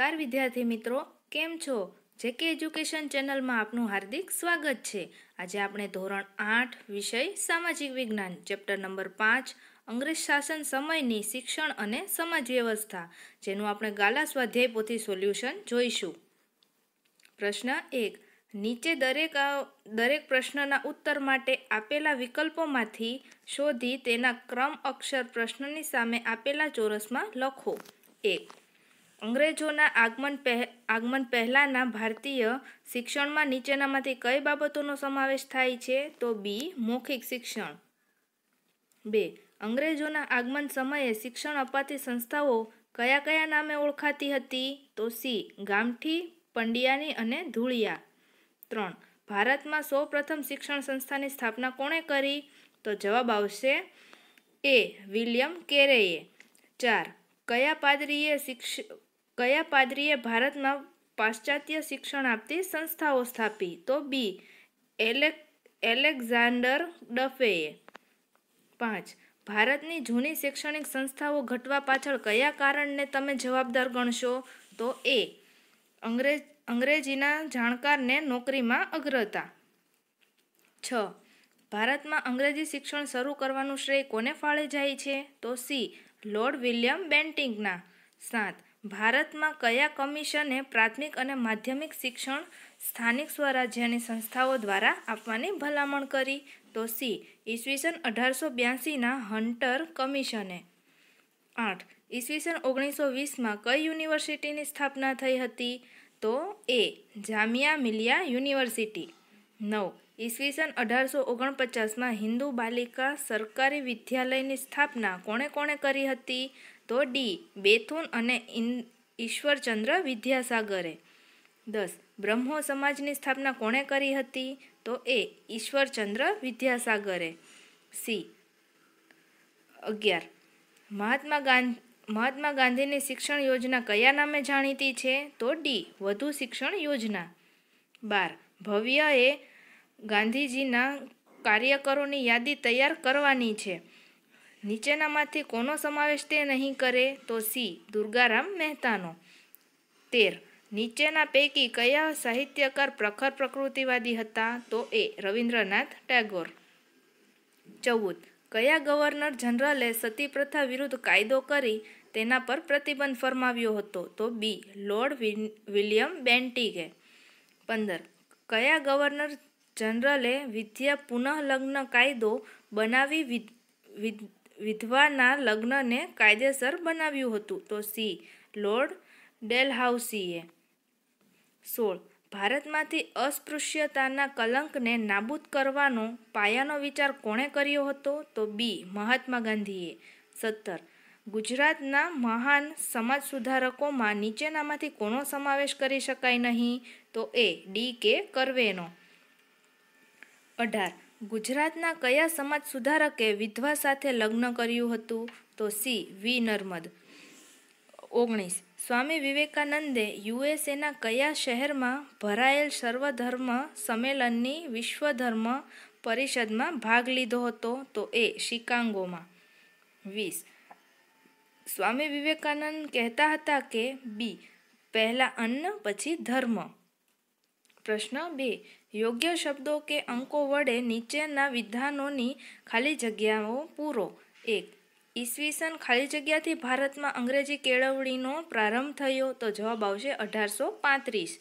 નમસ્કાર વિદ્યાર્થી મિત્રો, કેમ છો? જેકે એજ્યુકેશન ચેનલમાં આપનું હાર્દિક સ્વાગત છે. આજે આપણે ધોરણ આઠ વિષય સામાજિક વિજ્ઞાન, ચેપ્ટર નંબર પાંચ, અંગ્રેજ શાસન સમયની શિક્ષણ અને સમાજ વ્યવસ્થા, જેનું આપણે ગાલા સ્વાધ્યાય પોથી સોલ્યુશન જોઈશું. પ્રશ્ન એક, નીચે દરેક દરેક પ્રશ્નના ઉત્તર માટે આપેલા વિકલ્પોમાંથી શોધી તેના ક્રમ અક્ષર પ્રશ્નની સામે આપેલા ચોરસમાં લખો. એક અંગ્રેજોના આગમન પહે, આગમન પહેલાંના ભારતીય શિક્ષણમાં નીચેનામાંથી કઈ બાબતોનો સમાવેશ થાય છે? તો બી, મૌખિક શિક્ષણ. બે, અંગ્રેજોના આગમન સમયે શિક્ષણ અપાતી સંસ્થાઓ કયા કયા નામે ઓળખાતી હતી? તો સી, ગામઠી, પંડિયાની અને ધૂળિયા. ત્રણ, ભારતમાં સૌ પ્રથમ શિક્ષણ સંસ્થાની સ્થાપના કોણે કરી? તો જવાબ આવશે એ, વિલિયમ કેરેએ. ચાર, કયા પાદરીએ શિક્ષ કયા પાદરીએ ભારતમાં પાશ્ચાત્ય શિક્ષણ આપતી સંસ્થાઓ સ્થાપી. તો બી, એલેક, એલેક્ઝાન્ડર ડફેએ. પાંચ, ભારતની જૂની શૈક્ષણિક સંસ્થાઓ ઘટવા પાછળ કયા કારણને તમે જવાબદાર ગણશો? તો એ, અંગ્રેજ, અંગ્રેજીના જાણકારને નોકરીમાં અગ્રતા. છ, ભારતમાં અંગ્રેજી શિક્ષણ શરૂ કરવાનું શ્રેય કોને ફાળે જાય છે? તો સી, લોર્ડ વિલિયમ બેન્ટિંગના. સાત ભારતમાં કયા કમિશને પ્રાથમિક અને માધ્યમિક શિક્ષણ, સ્થાનિક સ્વરાજ્યની સંસ્થાઓ દ્વારા આપવાની ભલામણ કરી? તો સી, ઈસવીસન અઢારસો બ્યાસીના હન્ટર કમિશને. આઠ, ઈસવીસન ઓગણીસો વીસમાં કઈ યુનિવર્સિટીની સ્થાપના થઈ હતી? તો એ, જામિયા મિલિયા યુનિવર્સિટી. નવ, ઈસવીસન અઢારસો ઓગણપચાસમાં હિન્દુ બાલિકા સરકારી વિદ્યાલયની સ્થાપના કોણે કોણે કરી હતી? તો ડી, બેથુન અને ઈશ્વરચંદ્ર વિદ્યાસાગરે. દસ, બ્રહ્મો સમાજની સ્થાપના કોણે કરી હતી? તો એ, ઈશ્વરચંદ્ર વિદ્યાસાગરે. સી, અગિયાર, મહાત્મા ગાંધી મહાત્મા ગાંધીની શિક્ષણ યોજના કયા નામે જાણીતી છે? તો ડી, વધુ શિક્ષણ યોજના. બાર, ભવ્યએ ગાંધીજીના કાર્યકરોની યાદી તૈયાર કરવાની છે. નીચેનામાંથી કોનો સમાવેશ તે નહીં કરે તો સી, દુર્ગારામ મહેતાનો. તેર, નીચેના પૈકી કયા સાહિત્યકાર પ્રખર પ્રકૃતિવાદી હતા તો એ રવિન્દ્રનાથ ટેગોર. ચૌદ, કયા ગવર્નર જનરલે સતી પ્રથા વિરુદ્ધ કાયદો કરી તેના પર પ્રતિબંધ ફરમાવ્યો હતો તો બી, લોર્ડ વિલિયમ બેન્ટીગે. પંદર, કયા ગવર્નર જનરલે વિદ્યા પુનઃલગ્ન કાયદો બનાવી વિધવાના લગ્નને કાયદેસર બનાવ્યું હતું. તો સી, લોર્ડ ડેલહાઉસીએ સોળ. ભારતમાંથી અસ્પૃશ્યતાના કલંકને નાબૂદ કરવાનો પાયાનો વિચાર કોણે કર્યો હતો? તો બી, મહાત્મા ગાંધીએ. સત્તર. ગુજરાતના મહાન સમાજ સુધારકોમાં નીચેનામાંથી કોનો સમાવેશ કરી શકાય નહીં? તો એ, ડી કે કરવેનો. અઢાર. ગુજરાતના કયા સમાજ સુધારકે વિધવા સાથે લગ્ન કર્યું હતું? તો સી, વી, નર્મદ. ઓગણીસ. સ્વામી વિવેકાનંદે યુએસએના કયા શહેરમાં ભરાયેલ સર્વધર્મ સંમેલનની વિશ્વધર્મ પરિષદમાં ભાગ લીધો હતો? તો એ, શિકાગોમાં. વીસ. સ્વામી વિવેકાનંદ કહેતા હતા કે, બી, પહેલાં અન્ન, પછી ધર્મ. પ્રશ્ન બે. યોગ્ય શબ્દો કે અંકો વડે નીચેના વિધાનોની ખાલી જગ્યાઓ પૂરો. એક. ઈસવીસન ખાલી જગ્યાથી ભારતમાં અંગ્રેજી કેળવણીનો પ્રારંભ થયો તો જવાબ આવશે અઢારસો પાંત્રીસ.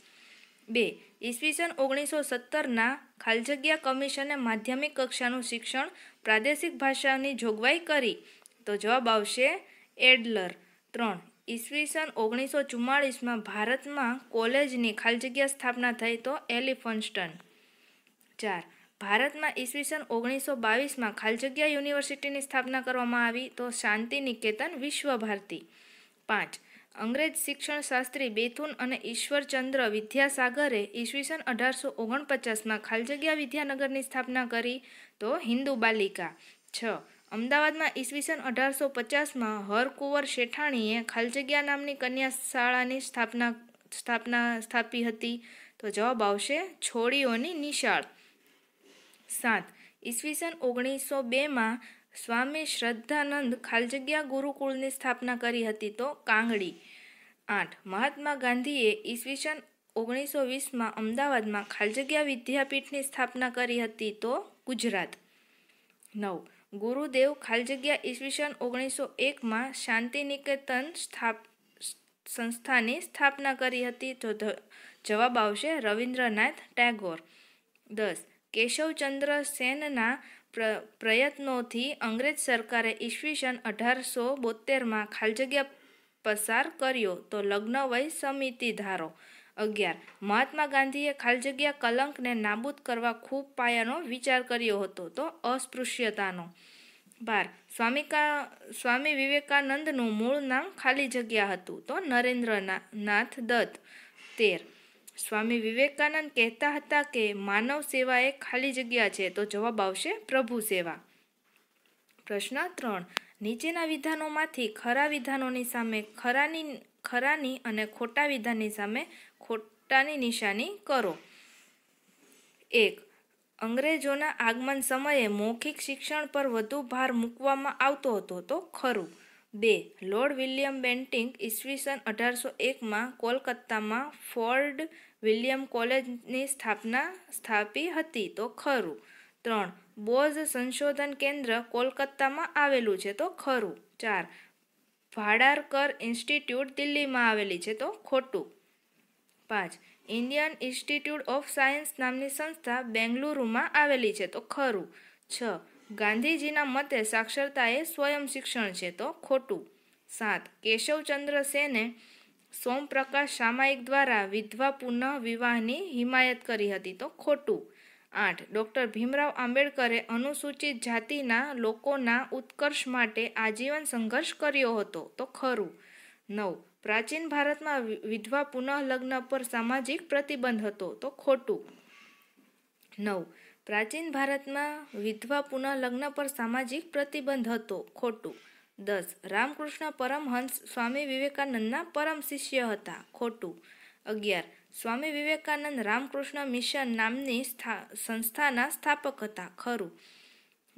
બે. ઈસવીસન ઓગણીસો સત્તરના ખાલી જગ્યા કમિશને માધ્યમિક કક્ષાનું શિક્ષણ પ્રાદેશિક ભાષાની જોગવાઈ કરી તો જવાબ આવશે એડલર. ત્રણ. ઈસવીસન ઓગણીસો ચુમ્માળીસમાં ભારતમાં કોલેજની ખાલી જગ્યા સ્થાપના થઈ તો એલિફન્સ્ટન. ચાર, ભારતમાં ઈસવીસન ઓગણીસો બાવીસમાં ખાલી જગ્યા યુનિવર્સિટીની સ્થાપના કરવામાં આવી તો શાંતિ નિકેતન વિશ્વભારતી. પાંચ, અંગ્રેજ શિક્ષણ શાસ્ત્રી બેથુન અને ઈશ્વરચંદ્ર વિદ્યાસાગરે ઈસવીસન અઢારસો ઓગણપચાસમાં ખાલી જગ્યા વિદ્યાનગરની સ્થાપના કરી તો હિન્દુ બાલિકા. છ અમદાવાદમાં ઈસવીસન અઢારસો પચાસમાં હરકુંવર શેઠાણીએ ખાલજગ્યા નામની કન્યા શાળાની સ્થાપના સ્થાપના સ્થાપી હતી. તો જવાબ આવશે છોડીઓની નિશાળ. સાત. ઈસવીસન ઓગણીસો બેમાં સ્વામી શ્રદ્ધાનંદ ખાલજગ્યા ગુરુકુળની સ્થાપના કરી હતી તો કાંગડી. આઠ. મહાત્મા ગાંધીએ ઈસવીસન ઓગણીસો વીસમાં અમદાવાદમાં ખાલજગ્યા વિદ્યાપીઠની સ્થાપના કરી હતી તો ગુજરાત. નવ. ગુરુદેવ ખાલજગ્યા ઈસવીસન ઓગણીસો એકમાં શાંતિનિકેતન સ્થાપ, સંસ્થાની સ્થાપના કરી હતી. તો જવાબ આવશે રવિન્દ્રનાથ ટેગોર. દસ, કેશવચંદ્ર સેનના પ્રયત્નોથી અંગ્રેજ સરકારે ઈસવીસન અઢારસો બોતેરમાં ખાલજગ્યા પસાર કર્યો. તો લગ્ન વય સમિતિ ધારો. અગિયાર. મહાત્મા ગાંધીએ ખાલજગ્યા કલંકને નાબૂદ કરવા ખૂબ પાયાનો વિચાર કર્યો હતો. તો અસ્પૃશ્યતાનો. બાર. સ્વામિકા, સ્વામી વિવેકાનંદનું મૂળ નામ ખાલી જગ્યા હતું. તો નરેન્દ્રનાથ દત્ત. તેર. સ્વામી વિવેકાનંદ કહેતા હતા કે માનવ સેવા એ ખાલી જગ્યા છે. તો જવાબ આવશે પ્રભુ સેવા. પ્રશ્ન ત્રણ. નીચેના વિધાનોમાંથી ખરા વિધાનોની સામે ખરાની ખરાની અને ખોટા વિધાનની સામે ખોટાની નિશાની કરો. એક, અંગ્રેજોના આગમન સમયે મૌખિક શિક્ષણ પર વધુ ભાર મૂકવામાં આવતો હતો તો ખરું. બે, લોર્ડ વિલિયમ બેન્ટિંગ ઈસવીસન અઢારસો એકમાં કોલકાતામાં ફોર્ડ વિલિયમ કોલેજની સ્થાપના સ્થાપી હતી તો ખરું. ત્રણ, બોઝ સંશોધન કેન્દ્ર કોલકાતામાં આવેલું છે તો ખરું. ચાર, ભાડારકર ઇન્સ્ટિટ્યૂટ દિલ્હીમાં આવેલી છે તો ખોટું. પાંચ. ઇન્ડિયન ઇન્સ્ટિટ્યૂટ ઓફ સાયન્સ નામની સંસ્થા બેંગલુરુમાં આવેલી છે, તો ખરું. છ. ગાંધીજીના મતે સાક્ષરતા એ સ્વયં શિક્ષણ છે, તો ખોટું. સાત. કેશવચંદ્ર સેને સોમપ્રકાશ સામાયિક દ્વારા વિધવા પુનઃ વિવાહની હિમાયત કરી હતી, તો ખોટું. આઠ. ડૉક્ટર ભીમરાવ આંબેડકરે અનુસૂચિત જાતિના લોકોના ઉત્કર્ષ માટે આજીવન સંઘર્ષ કર્યો હતો, તો ખરું. નવ. પ્રાચીન ભારતમાં વિધવા પુનઃલગ્ન પર સામાજિક પ્રતિબંધ હતો તો ખોટું. નવ. પ્રાચીન ભારતમાં વિધવા પુનઃલગ્ન પર સામાજિક પ્રતિબંધ હતો ખોટું. દસ. રામકૃષ્ણ પરમહંસ સ્વામી વિવેકાનંદના પરમ શિષ્ય હતા ખોટું. અગિયાર. સ્વામી વિવેકાનંદ રામકૃષ્ણ મિશન નામની સંસ્થાના સ્થાપક હતા ખરું.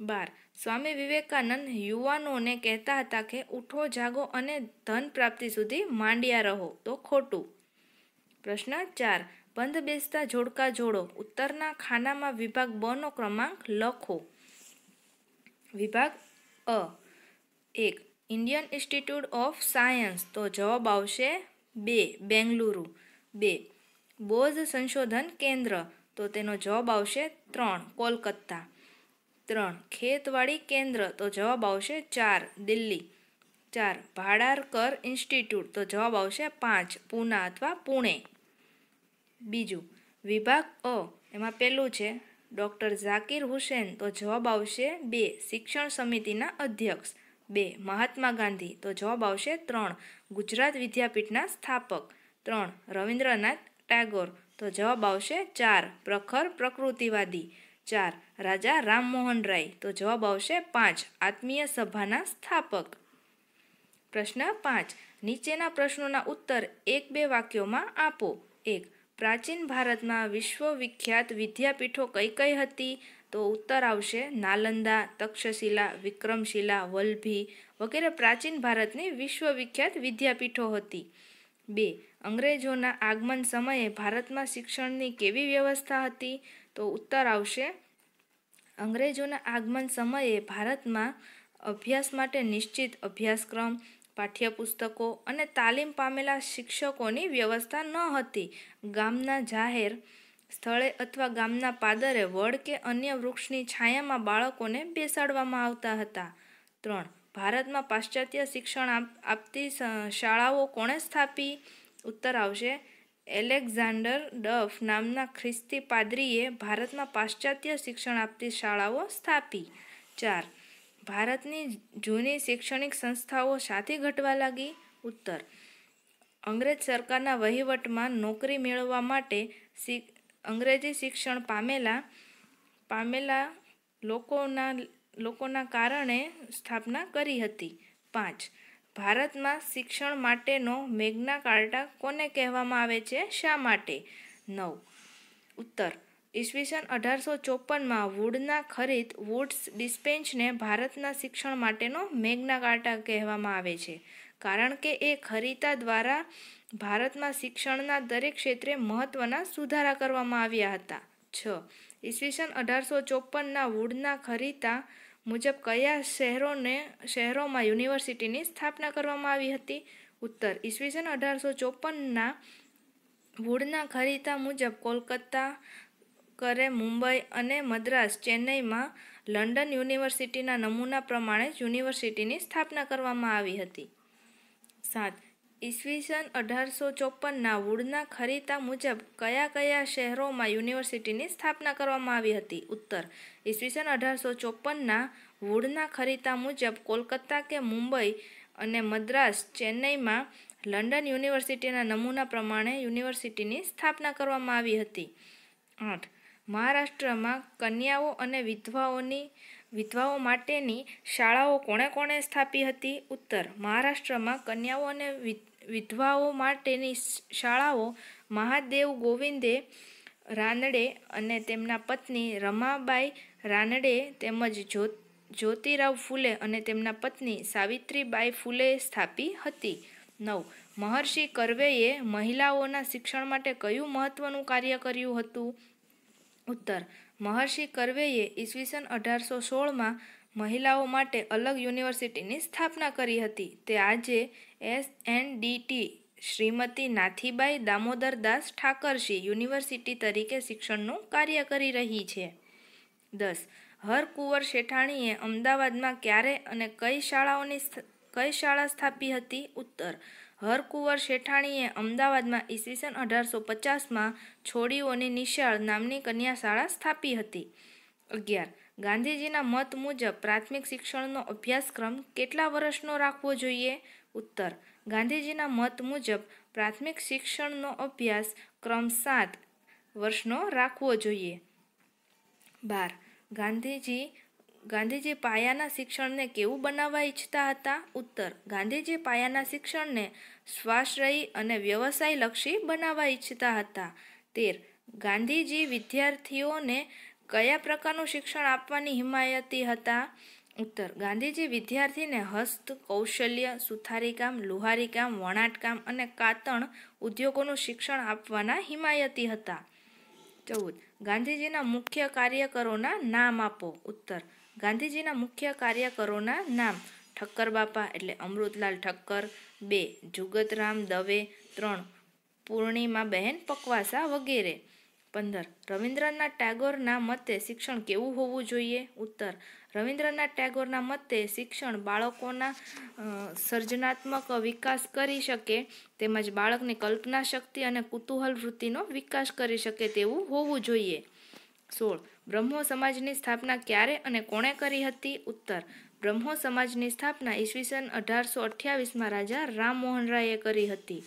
બાર. સ્વામી વિવેકાનંદ યુવાનોને કહેતા હતા કે ઉઠો, જાગો અને ધન પ્રાપ્તિ સુધી માંડ્યા રહો. તો ખોટું. પ્રશ્ન ચાર. બંધ બેસતા જોડકા જોડો. ઉત્તરના ખાનામાં વિભાગ બ નો ક્રમાંક લખો. વિભાગ અ. એક. Indian Institute of Science. તો જવાબ આવશે બે. બેંગલુરુ. બે. બોઝ સંશોધન કેન્દ્ર. તો તેનો જવાબ આવશે ત્રણ. કોલકાતા. ત્રણ, ખેતવાડી કેન્દ્ર, તો જવાબ આવશે ચાર, દિલ્હી. ચાર, ભાડારકર ઇન્સ્ટિટ્યૂટ, તો જવાબ આવશે પાંચ, પૂના અથવા પુણે. બીજું, વિભાગ અ, એમાં પહેલું છે, ડૉક્ટર ઝાકીર હુસેન, તો જવાબ આવશે બે, શિક્ષણ સમિતિના અધ્યક્ષ. બે, મહાત્મા ગાંધી, તો જવાબ આવશે ત્રણ, ગુજરાત વિદ્યાપીઠના સ્થાપક. ત્રણ, રવિન્દ્રનાથ ટાગોર, તો જવાબ આવશે ચાર, પ્રખર પ્રકૃતિવાદી. ચાર. રાજા રામમોહન રાય. તો જવાબ આવશે પાંચ. આત્મીય સભાના સ્થાપક. પ્રશ્ન પાંચ. નીચેના પ્રશ્નોના ઉત્તર એક બે વાક્યોમાં આપો. એક. પ્રાચીન ભારતમાં વિશ્વવિખ્યાત વિદ્યાપીઠો કઈ કઈ હતી? તો ઉત્તર આવશે નાલંદા, તક્ષશિલા, વિક્રમશિલા, વલ્ભી વગેરે પ્રાચીન ભારતની વિશ્વવિખ્યાત વિદ્યાપીઠો હતી. બે. અંગ્રેજોના આગમન સમયે ભારતમાં શિક્ષણની કેવી વ્યવસ્થા હતી? તો ઉત્તર આવશે. અંગ્રેજોના આગમન સમયે ભારતમાં અભ્યાસ માટે નિશ્ચિત અભ્યાસક્રમ, પાઠ્યપુસ્તકો અને તાલીમ પામેલા શિક્ષકોની વ્યવસ્થા ન હતી. ગામના જાહેર સ્થળે અથવા ગામના પાદરે વડ કે અન્ય વૃક્ષની છાયામાં બાળકોને બેસાડવામાં આવતા હતા. ત્રણ. ભારતમાં પાશ્ચાત્ય શિક્ષણ આપતી શાળાઓ કોણે સ્થાપી? ઉત્તર આવશે. એલેક્ઝાન્ડર ડફ નામના ખ્રિસ્તી પાદરીએ ભારતમાં પાશ્ચાત્ય શિક્ષણ આપતી શાળાઓ સ્થાપી. ચાર. ભારતની જૂની શૈક્ષણિક સંસ્થાઓ સાથે ઘટવા લાગી. ઉત્તર. અંગ્રેજ સરકારના વહીવટમાં નોકરી મેળવવા માટે અંગ્રેજી શિક્ષણ પામેલા પામેલા લોકોના લોકોના કારણે સ્થાપના કરી હતી. પાંચ. ભારતમાં શિક્ષણ માટેનો મેગ્ના કાર્ટા કોને કહેવામાં આવે છે? શા માટે? નવ. ઉત્તર. ઈસવીસન અઢારસો ચોપનમાં વુડના ખરીદ વુડ્સ ડિસ્પેન્ચને ભારતના શિક્ષણ માટેનો મેગ્ના કાર્ટા કહેવામાં આવે છે. કારણ કે એ ખરીતા દ્વારા ભારતમાં શિક્ષણના દરેક ક્ષેત્રે મહત્ત્વના સુધારા કરવામાં આવ્યા હતા. છ. ઈસવીસન અઢારસો ચોપનના વુડના ખરીતા મુજબ કયા શહેરોને, શહેરોમાં યુનિવર્સિટીની સ્થાપના કરવામાં આવી હતી? ઉત્તર, ઈસવીસન અઢારસો ચોપનના વૂડના ખરીતા મુજબ કોલકાતા, કરે મુંબઈ અને મદ્રાસ, ચેન્નઈમાં લંડન યુનિવર્સિટીના નમૂના પ્રમાણે યુનિવર્સિટીની સ્થાપના કરવામાં આવી હતી. સાત ઈસવીસન અઢારસો ચોપનના વુડના ખરીતા મુજબ કયા કયા શહેરોમાં યુનિવર્સિટીની સ્થાપના કરવામાં આવી હતી? ઉત્તર. ઈસવીસન અઢારસો ચોપનના વુડના ખરીતા મુજબ કોલકાતા કે મુંબઈ અને મદ્રાસ, ચેન્નઈમાં લંડન યુનિવર્સિટીના નમૂના પ્રમાણે યુનિવર્સિટીની સ્થાપના કરવામાં આવી હતી. આઠ. મહારાષ્ટ્રમાં કન્યાઓ અને વિધવાઓની, વિધવાઓ માટેની શાળાઓ કોણે કોણે સ્થાપી હતી? ઉત્તર. મહારાષ્ટ્રમાં કન્યાઓ અને વિધવાઓ માટેની શાળાઓ મહાદેવ ગોવિંદે રાનડે અને તેમના પત્ની રમાબાઈ રાનડે તેમજ જ્યોતિરાવ ફૂલે અને તેમના પત્ની સાવિત્રીબાઈ ફૂલે સ્થાપી હતી. નવ. મહર્ષિ કરવેએ મહિલાઓના શિક્ષણ માટે કયું મહત્વનું કાર્ય કર્યું હતું? ઉત્તર. મહર્ષિ કરવેએ ઈસવીસન અઢારસો સોળમાં મહિલાઓ માટે અલગ યુનિવર્સિટીની સ્થાપના કરી હતી. તે આજે S N D T Shrimati Nathibai Damodardas Thackersey University તરીકે શિક્ષણનું કાર્ય કરી રહી છે. દસ. હરકુંવર શેઠાણીએ અમદાવાદમાં ક્યારે અને કઈ શાળાઓની કઈ શાળા સ્થાપી હતી? ઉત્તર. હરકુંવર શેઠાણીએ અમદાવાદમાં ઈસવીસન અઢારસો પચાસમાં છોડીઓની નિશાળ નામની કન્યા શાળા સ્થાપી હતી. અગિયાર. ગાંધીજીના મત મુજબ પ્રાથમિક શિક્ષણનો અભ્યાસક્રમ કેટલા વર્ષનો રાખવો જોઈએ? ઉત્તર. ગાંધીજીના મત મુજબ પ્રાથમિક શિક્ષણનો અભ્યાસ ક્રમ સાત વર્ષનો રાખવો જોઈએ. બાર. ગાંધીજી ગાંધીજી પાયાના શિક્ષણને કેવું બનાવવા ઈચ્છતા હતા? ઉત્તર, ગાંધીજી પાયાના શિક્ષણને સ્વાશ્રયી અને વ્યવસાયલક્ષી બનાવવા ઈચ્છતા હતા. તેર, ગાંધીજી વિદ્યાર્થીઓને કયા પ્રકારનું શિક્ષણ આપવાની હિમાયતી હતા? ઉત્તર, ગાંધીજી વિદ્યાર્થીને હસ્ત, કૌશલ્ય સુથારીકામ લુહારીકામ વણાટકામ અને કાતણ ઉદ્યોગોનું શિક્ષણ આપવાના હિમાયતી હતા. ચૌદ, ગાંધીજીના મુખ્ય કાર્યકરોના નામ આપો. ઉત્તર ગાંધીજીના મુખ્ય કાર્યકરોના નામ ઠક્કર બાપા એટલે અમૃતલાલ ઠક્કર, બે જુગતરામ દવે, ત્રણ પૂર્ણિમા બહેન પકવાસા વગેરે. પંદર, રવિન્દ્રનાથ ટાગોરના મતે શિક્ષણ કેવું હોવું જોઈએ? ઉત્તર, રવિન્દ્રનાથ ટાગોરના મતે શિક્ષણ બાળકોના સર્જનાત્મક વિકાસ કરી શકે, તેમજ બાળકની કલ્પના શક્તિ અને કુતૂહલ વૃત્તિનો વિકાસ કરી શકે તેવું હોવું જોઈએ. સોળ બ્રહ્મો સમાજની સ્થાપના ક્યારે અને કોણે કરી હતી? ઉત્તર. બ્રહ્મો સમાજની સ્થાપના ઈસવીસન અઢારસો અઠ્યાવીસમાં રાજા રામમોહન રાયે કરી હતી.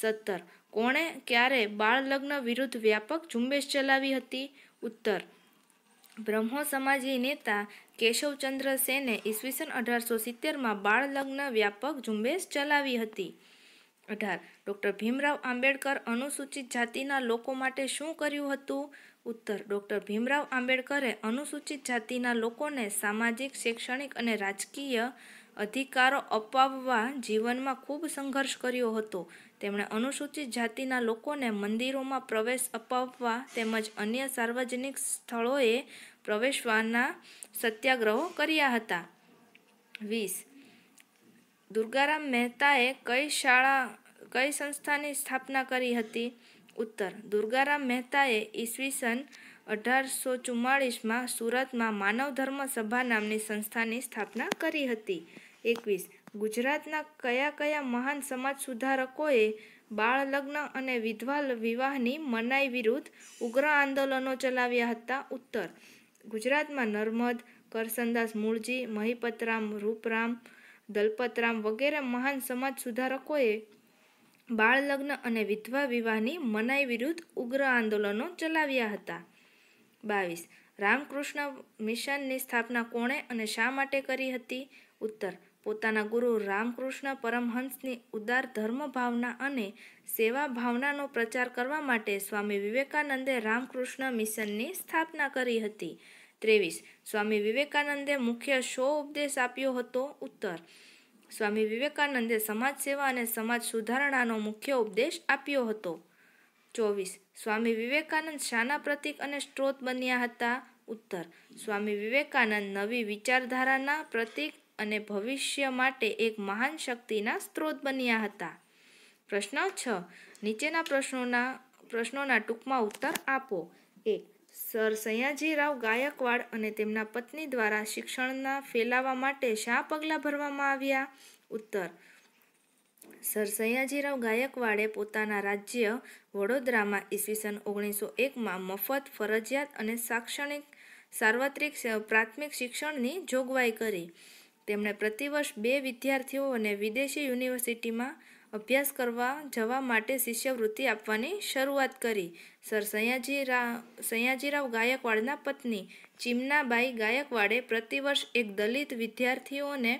સત્તર. કોણે ક્યારે બાળ લગ્ન વિરુદ્ધ વ્યાપક ઝુંબેશ ચલાવી હતી? ઉત્તર. બ્રહ્મો સમાજી નેતા કેશવચંદ્ર સેને ઈસવીસન અઢારસો સિત્તેરમાં બાળ લગ્ન વ્યાપક ઝુંબેશ ચલાવી હતી. અઢાર. ડૉક્ટર ભીમરાવ આંબેડકર અનુસૂચિત જાતિના લોકો માટે શું કર્યું હતું? ઉત્તર ડૉક્ટર ભીમરાવ આંબેડકરે અનુસૂચિત જાતિના લોકોને સામાજિક, શૈક્ષણિક અને રાજકીય અધિકારો અપાવવા જીવનમાં ખૂબ સંઘર્ષ કર્યો હતો. તેમણે અનુસૂચિત જાતિના લોકોને મંદિરોમાં પ્રવેશ અપાવવા તેમજ અન્ય સાર્વજનિક સ્થળોએ પ્રવેશવાના સત્યાગ્રહો કર્યા હતા. વીસ. દુર્ગારામ મહેતાએ કઈ શાળા, કઈ સંસ્થાની સ્થાપના કરી હતી? ઉત્તર. દુર્ગારામ મહેતાએ ઈસવીસન અઢારસો ચુમ્માળીસમાં સુરતમાં માનવ ધર્મ સભા નામની સંસ્થાની સ્થાપના કરી હતી. એકવીસ. ગુજરાતના કયા કયા મહાન સમાજ સુધારકોએ બાળ લગ્ન અને વિધવા વિવાહની મનાઈ વિરુદ્ધ ઉગ્ર આંદોલનો ચલાવ્યા હતા? ઉત્તર. ગુજરાતમાં નર્મદ, કરસનદાસ મૂળજી, મહિપતરામ, રૂપરામ, દલપતરામ વગેરે મહાન સમાજ સુધારકોએ બાળ લગ્ન અને વિધવા વિવાહની મનાઈ વિરુદ્ધ ઉગ્ર આંદોલનો ચલાવ્યા હતા. બાવીસ. રામકૃષ્ણ મિશનની સ્થાપના કોણે અને શા માટે કરી હતી? ઉત્તર. પોતાના ગુરુ રામકૃષ્ણ પરમહંસની ઉદાર ધર્મ ભાવના અને સેવા ભાવનાનો પ્રચાર કરવા માટે સ્વામી વિવેકાનંદે રામકૃષ્ણ મિશનની સ્થાપના કરી હતી. ત્રેવીસ. સ્વામી વિવેકાનંદે મુખ્ય શો ઉપદેશ આપ્યો હતો. ઉત્તર. સ્વામી વિવેકાનંદે સમાજ સેવા અને સમાજ સુધારણાનો મુખ્ય ઉપદેશ આપ્યો હતો. ચોવીસ. સ્વામી વિવેકાનંદ શાના પ્રતીક અને સ્ત્રોત બન્યા હતા. ઉત્તર. સ્વામી વિવેકાનંદ નવી વિચારધારાના પ્રતીક અને ભવિષ્ય માટે એક મહાન શક્તિના સ્ત્રોત બન્યા હતા. પ્રશ્ન છ. નીચેના પ્રશ્નોના પ્રશ્નોના ટૂંકમાં ઉત્તર આપો. એક. સર સયાજીરાવ ગાયકવાડ અને તેમના પત્ની દ્વારા શિક્ષણના ફેલાવા માટે શા પગલાં ભરવામાં આવ્યા? ઉત્તર. સર સયાજીરાવ ગાયકવાડે પોતાના રાજ્ય વડોદરામાં ઈસવીસન ઓગણીસો એકમાં મફત ફરજિયાત અને શૈક્ષણિક સાર્વત્રિક પ્રાથમિક શિક્ષણની જોગવાઈ કરી. તેમણે પ્રતિવર્ષ બે વિદ્યાર્થીઓને વિદેશી યુનિવર્સિટીમાં અભ્યાસ કરવા જવા માટે શિષ્યવૃત્તિ આપવાની શરૂઆત કરી. સર સયાજીરા સયાજીરાવ ગાયકવાડના પત્ની ચિમનાબાઈ ગાયકવાડે પ્રતિવર્ષ એક દલિત વિદ્યાર્થીઓને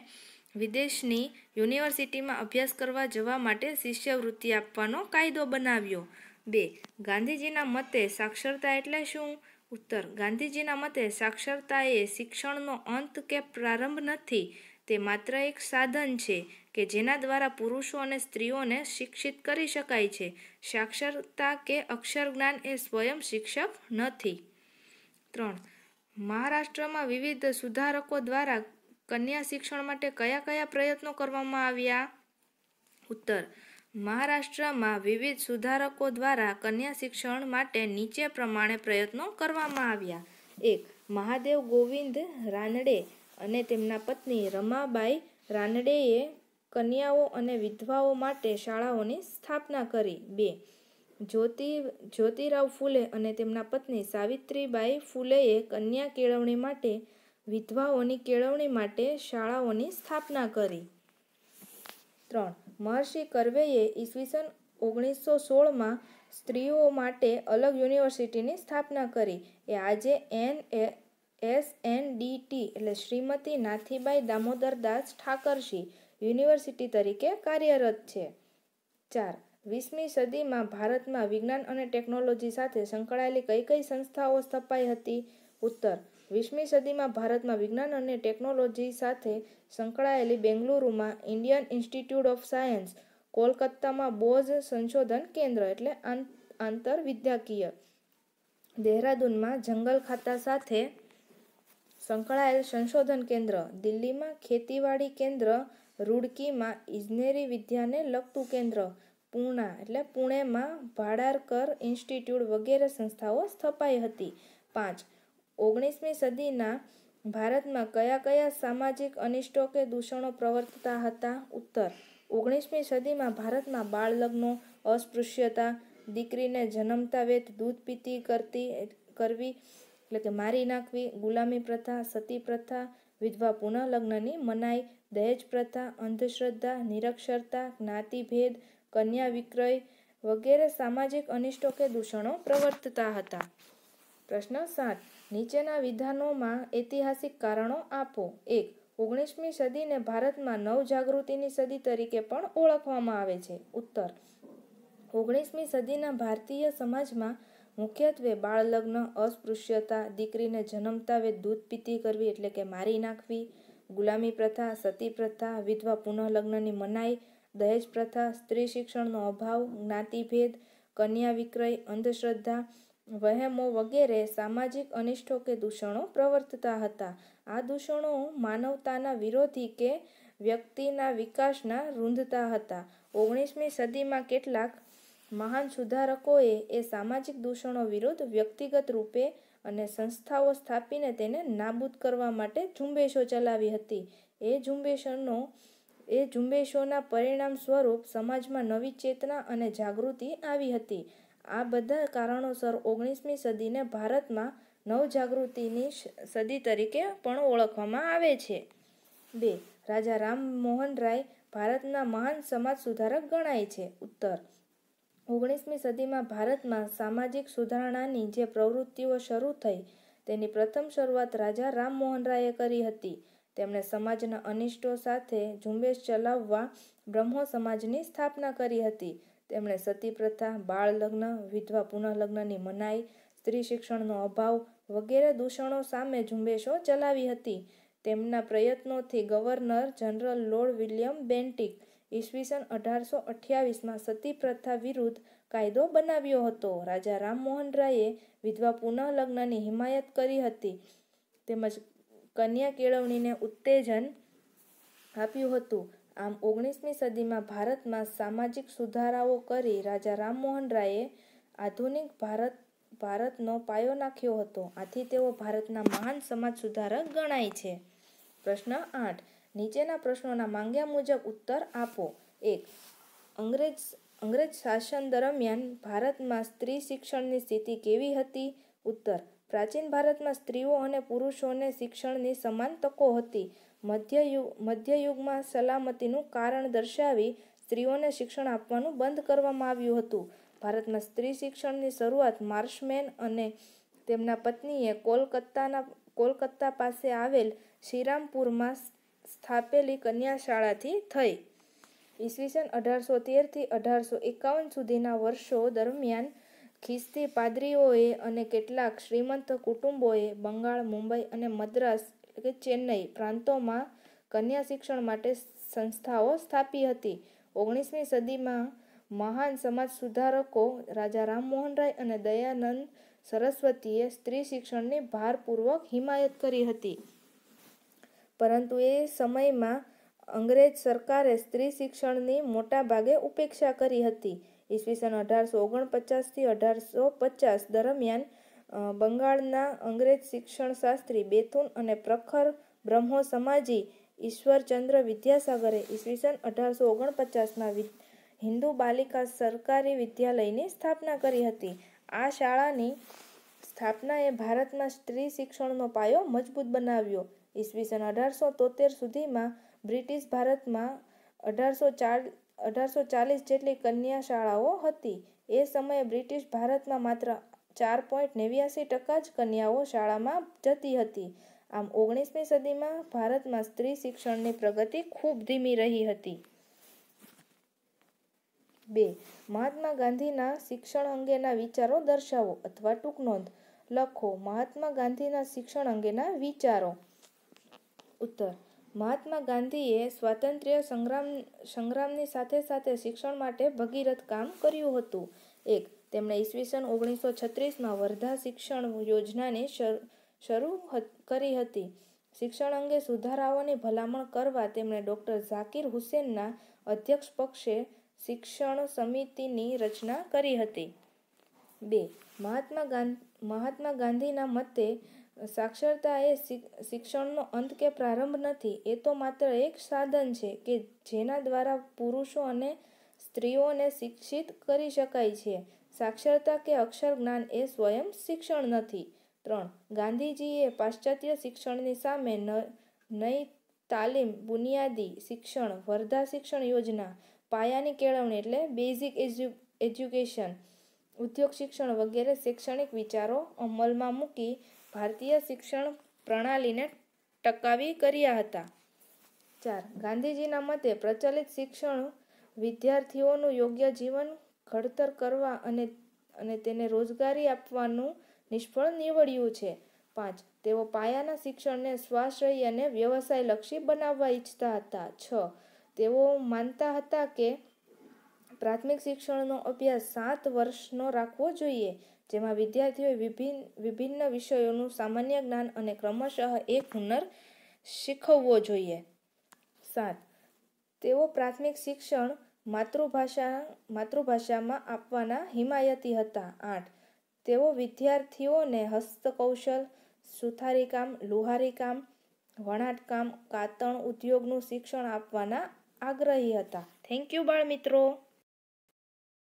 વિદેશની યુનિવર્સિટીમાં અભ્યાસ કરવા જવા માટે શિષ્યવૃત્તિ આપવાનો કાયદો બનાવ્યો. બે, ગાંધીજીના મતે સાક્ષરતા એટલે શું? ઉત્તર, ગાંધીજીના મતે સાક્ષરતા એ શિક્ષણનો અંત કે પ્રારંભ નથી, તે માત્ર એક સાધન છે. કે જેના દ્વારા પુરુષો અને સ્ત્રીઓને શિક્ષિત કરી શકાય છે. સાક્ષરતા કે અક્ષર જ્ઞાન એ સ્વયં શિક્ષક નથી. ત્રણ. મહારાષ્ટ્રમાં વિવિધ સુધારકો દ્વારા કન્યા શિક્ષણ માટે કયા કયા પ્રયત્નો કરવામાં આવ્યા? ઉત્તર. મહારાષ્ટ્રમાં વિવિધ સુધારકો દ્વારા કન્યા શિક્ષણ માટે નીચે પ્રમાણે પ્રયત્નો કરવામાં આવ્યા. એક. મહાદેવ ગોવિંદ રાનડે અને તેમના પત્ની રમાબાઈ રાનડેએ કન્યાઓ અને વિધવાઓ માટે શાળાઓની સ્થાપના કરી. બે, જ્યોતિ, જ્યોતિરાવ ફૂલે અને તેમના પત્ની સાવિત્રીબાઈ ફૂલેએ કન્યા કેળવણી માટે, વિધવાઓની કેળવણી માટે શાળાઓની સ્થાપના કરી. ત્રણ, મહર્ષિ કરવેએ ઈસવીસન ઓગણીસો સોળમાં સ્ત્રીઓ માટે અલગ યુનિવર્સિટીની સ્થાપના કરી. એ આજે N S N D T એટલે શ્રીમતી નાથીબાઈ દામોદરદાસ ઠાકરશી યુનિવર્સિટી તરીકે કાર્યરત છે. ચાર, વીસમી સદીમાં ભારતમાં વિજ્ઞાન અને ટેકનોલોજી સાથે સંકળાયેલી કઈ કઈ સંસ્થાઓ સ્થપાઈ હતી? ઉત્તર, વીસમી સદીમાં ભારતમાં વિજ્ઞાન અને ટેકનોલોજી સાથે સંકળાયેલી બેંગલુરુમાં ઇન્ડિયન ઇન્સ્ટિટ્યૂટ ઓફ સાયન્સ, કોલકાતામાં બોઝ સંશોધન કેન્દ્ર એટલે આંતર વિદ્યાકીય દહેરાદૂનમાં જંગલ ખાતા સાથે સંકળાયેલ સંશોધન કેન્દ્ર, દિલ્હીમાં ખેતીવાડી કેન્દ્ર રૂડકીમાં ઇજનેરી વિદ્યાને લગતું કેન્દ્ર, પૂણા એટલે પુણેમાં ભાડારકર ઇન્સ્ટિટ્યૂટ વગેરે સંસ્થાઓ સ્થપાઈ હતી. પાંચ, ઓગણીસમી સદીના ભારતમાં કયા કયા સામાજિક અનિષ્ટો કે દૂષણો પ્રવર્તતા હતા? ઉત્તર, ઓગણીસમી સદીમાં ભારતમાં બાળ લગ્નો અસ્પૃશ્યતા, દીકરીને જન્મતા વેત દૂધ પીતી કરતી, કરવી એટલે કે મારી નાખવી, ગુલામી પ્રથા, સતી પ્રથા, વિધવા પુનઃલગ્નની મનાઈ દહેજ પ્રથા અંધશ્રદ્ધા, નિરક્ષરતા, જ્ઞાતિભેદ કન્યા વિક્રય વગેરે સામાજિક અનિષ્ટો કે દૂષણો પ્રવર્તતા હતા. પ્રશ્ન સાત. નીચેના વિધાનોમાં ઐતિહાસિક કારણો આપો. એક. ઓગણીસમી સદીને ભારતમાં નવજાગૃતિની સદી તરીકે પણ ઓળખવામાં આવે છે. ઉત્તર. ઓગણીસમી સદીના ભારતીય સમાજમાં મુખ્યત્વે બાળ લગ્ન અસ્પૃશ્યતા, દીકરીને જન્મતા વે દૂધ પીતી કરવી એટલે કે મારી નાખવી ગુલામી પ્રથા, સતી પ્રથા, વિધવા પુનઃલગ્નની મનાઈ, દહેજ પ્રથા, સ્ત્રી શિક્ષણનો અભાવ, જ્ઞાતિભેદ, કન્યા વિક્રય, અંધશ્રદ્ધા, વહેમો વગેરે સામાજિક અનિષ્ટો કે દૂષણો પ્રવર્તતા હતા. આ દૂષણો માનવતાના વિરોધી કે વ્યક્તિના વિકાસના રૂંધતા હતા. ઓગણીસમી સદીમાં કેટલાક મહાન સુધારકોએ એ સામાજિક દૂષણો વિરુદ્ધ વ્યક્તિગત રૂપે અને સંસ્થાઓ સ્થાપીને તેને નાબૂદ કરવા માટે ઝુંબેશો ચલાવી હતી. એ ઝુંબેશોનો, એ ઝુંબેશોના પરિણામ સ્વરૂપ સમાજમાં નવી ચેતના અને જાગૃતિ આવી હતી. આ બધા કારણોસર ઓગણીસમી સદીને ભારતમાં નવજાગૃતિની સદી તરીકે પણ ઓળખવામાં આવે છે. બે. રાજા રામ મોહન રાય ભારતના મહાન સમાજ સુધારક ગણાય છે. ઉત્તર. ઓગણીસમી સદીમાં ભારતમાં સામાજિક સુધારણાની જે પ્રવૃત્તિઓ શરૂ થઈ, તેની પ્રથમ શરૂઆત રાજા રામમોહન રાયે કરી હતી. તેમણે સમાજના અનિષ્ટો સાથે ઝુંબેશ ચલાવવા બ્રહ્મો સમાજની સ્થાપના કરી હતી. તેમણે સતી પ્રથા, બાળ લગ્ન, વિધવા પુનઃલગ્નની મનાઈ, સ્ત્રી શિક્ષણનો અભાવ વગેરે દૂષણો સામે ઝુંબેશો ચલાવી હતી. તેમના પ્રયત્નોથી Governor General Lord William Bentinck ઈસવીસન અઢારસો અઠ્યાવીસમાં સતી પ્રથા વિરુદ્ધ કાયદો બનાવ્યો હતો. રાજા રામમોહન રાયે વિધવા પુનઃલગ્નની હિમાયત કરી હતી. તેમજ કન્યા કેળવણીને ઉત્તેજન આપ્યું હતું. આમ ઓગણીસમી સદીમાં ભારતમાં સામાજિક સુધારાઓ કરી રાજા રામમોહન રાયે આધુનિક ભારત, ભારતનો પાયો નાખ્યો હતો. આથી તેઓ ભારતના મહાન સમાજ સુધારક ગણાય છે. પ્રશ્ન આઠ. નીચેના પ્રશ્નોના માંગ્યા મુજબ ઉત્તર આપો. એક, અંગ્રેજ અંગ્રેજ શાસન દરમિયાન ભારતમાં સ્ત્રી શિક્ષણની સ્થિતિ કેવી હતી? ઉત્તર, પ્રાચીન ભારતમાં સ્ત્રીઓ અને પુરુષોને શિક્ષણની સમાન તકો હતી. મધ્યયુગ મધ્યયુગમાં સલામતીનું કારણ દર્શાવી સ્ત્રીઓને શિક્ષણ આપવાનું બંધ કરવામાં આવ્યું હતું. ભારતમાં સ્ત્રી શિક્ષણની શરૂઆત માર્શમેન અને તેમના પત્નીએ કોલકાતાના, કોલકાતા પાસે આવેલ શ્રીરામપુરમાં સ્થાપેલી કન્યા શાળાથી થઈ. ઈસવીસન અઢારસો તેરથી અઢારસો એકાવન સુધીના વર્ષો દરમિયાન ખિસ્તી પાદરીઓએ અને કેટલાક શ્રીમંત કુટુંબોએ બંગાળ, મુંબઈ અને મદ્રાસ કે ચેન્નઈ પ્રાંતોમાં કન્યા શિક્ષણ માટે સંસ્થાઓ સ્થાપી હતી. ઓગણીસમી સદીમાં મહાન સમાજ સુધારકો રાજા રામમોહન રાય અને દયાનંદ સરસ્વતીએ સ્ત્રી શિક્ષણની ભારપૂર્વક હિમાયત કરી હતી. પરંતુ એ સમયમાં અંગ્રેજ સરકારે સ્ત્રી શિક્ષણની મોટા ભાગે ઉપેક્ષા કરી હતી. ઈસવીસન અઢારસો ઓગણપચાસથી અઢારસો પચાસ દરમિયાન બંગાળના અંગ્રેજ શિક્ષણશાસ્ત્રી બેથુન અને પ્રખર બ્રહ્મો સમાજી ઈશ્વરચંદ્ર વિદ્યાસાગરે ઈસવીસન અઢારસો ઓગણપચાસમાં હિન્દુ બાલિકા સરકારી વિદ્યાલયની સ્થાપના કરી હતી. આ શાળાની સ્થાપનાએ ભારતમાં સ્ત્રી શિક્ષણનો પાયો મજબૂત બનાવ્યો. ઈસવીસન અઢારસો તોતેર સુધીમાં બ્રિટિશ ભારતમાં અઢારસો ચાર અઢારસો ચાલીસ જેટલી કન્યા શાળાઓ હતી. એ સમયે બ્રિટિશ ભારતમાં માત્ર ચાર પોઈન્ટ નેવ્યાસી ટકા જ કન્યાઓ શાળામાં જતી હતી. આમ ઓગણીસમી સદીમાં ભારતમાં સ્ત્રી શિક્ષણની પ્રગતિ ખૂબ ધીમી રહી હતી. બે. મહાત્મા ગાંધીના શિક્ષણ અંગેના વિચારો દર્શાવો અથવા ટૂંકનોંધ લખો. મહાત્મા ગાંધીના શિક્ષણ અંગેના વિચારો. ઉત્તર. મહાત્મા ગાંધીએ સ્વાતંત્ર્ય સંગ્રામ, સંગ્રામની સાથે સાથે શિક્ષણ માટે ભગીરથ કામ કર્યું હતું. એક, તેમણે ઈસવીસન ઓગણીસો છત્રીસમાં વર્ધા શિક્ષણ યોજનાની શરૂ કરી હતી. શિક્ષણ અંગે સુધારાઓની ભલામણ કરવા તેમણે ડૉક્ટર ઝાકીર હુસેનના અધ્યક્ષ પક્ષે શિક્ષણ સમિતિની રચના કરી હતી. બે, મહાત્મા ગાંધી, મહાત્મા ગાંધીના મતે સાક્ષરતા એ શિક્ષણનો અંત કે પ્રારંભ નથી, એ તો માત્ર એક સાધન છે કે જેના દ્વારા પુરુષો અને સ્ત્રીઓને શિક્ષિત કરી શકાય છે. સાક્ષરતા કે અક્ષર જ્ઞાન એ સ્વયં શિક્ષણ નથી. ત્રણ, ગાંધીજીએ પાશ્ચાત્ય શિક્ષણની સામે નઈ તાલીમ, બુનિયાદી શિક્ષણ, વર્ધા શિક્ષણ યોજના, પાયાની કેળવણી એટલે બેઝિક એજ્યુકેશન, ઉદ્યોગ શિક્ષણ વગેરે શૈક્ષણિક વિચારો અમલમાં મૂકી ભારતીય શિક્ષણ પ્રણાલીને ટકાવી કર્યા હતા. ચાર, ગાંધીજીના મતે પ્રચલિત શિક્ષણ વિદ્યાર્થીઓનું યોગ્ય જીવન ઘડતર કરવા અને અને તેને રોજગારી આપવાનું નિષ્ફળ નીવડ્યું છે. પાંચ, તેઓ પાયાના શિક્ષણને સ્વાશ્રય અને વ્યવસાયલક્ષી બનાવવા ઈચ્છતા હતા. છ, તેઓ માનતા હતા કે પ્રાથમિક શિક્ષણનો અભ્યાસ સાત વર્ષનો રાખવો જોઈએ. જેમાં વિદ્યાર્થીઓએ વિભિન્ન વિભિન્ન વિષયોનું સામાન્ય જ્ઞાન અને ક્રમશઃ એક હુનર શીખવવો જોઈએ. સાત, તેઓ પ્રાથમિક શિક્ષણ માતૃભાષા, માતૃભાષામાં આપવાના હિમાયતી હતા. આઠ, તેઓ વિદ્યાર્થીઓને હસ્તકૌશલ, સુથારીકામ, લુહારીકામ, વણાટકામ, કાતણ ઉદ્યોગનું શિક્ષણ આપવાના આગ્રહી હતા. થેન્ક યુ બાળ મિત્રો